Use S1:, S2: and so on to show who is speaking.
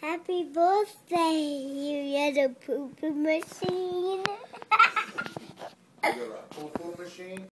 S1: Happy birthday, you little poopy machine.
S2: You're a poo-poo machine?